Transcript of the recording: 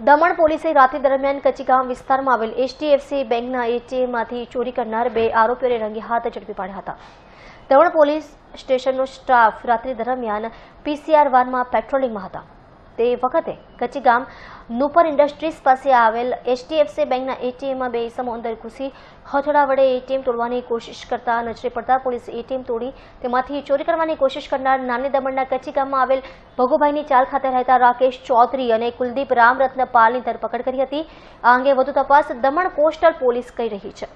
દમણ પોલીસે રાત્રિ દરમિયાન કચીગામ વિસ્તારમાં આવેલ એચડીએફસી બેંકના એટીએમમાંથી ચોરી કરનાર બે આરોપીઓને રંગે હાથ ઝડપી પાડ્યા હતા. દમણ પોલીસ સ્ટેશનનો સ્ટાફ રાત્રિ દરમિયાન પીસીઆર વાનમાં પેટ્રોલિંગમાં હતા. તે વખતે કચીગામ નુપર ઇન્ડસ્ટ્રીઝ પાસે આવેલ એચડીએફસી બેંકના એટીએમમાં બે ઇસમો અંદર ઘૂસી હથોડા વડે એટીએમ તોડવાની કોશિશ કરતા નજરે પડતા પોલીસે એટીએમ તોડી તેમાંથી ચોરી કરવાની કોશિશ કરનાર નાની દમણના કચ્છી ગામમાં આવેલ ભગુભાઈની ચાલ ખાતે રહેતા રાકેશ ચૌધરી અને કુલદીપ રામરત્ન પાલની ધરપકડ કરી હતી. આ અંગે વધુ તપાસ દમણ કોસ્ટલ પોલીસ કરી રહી છે.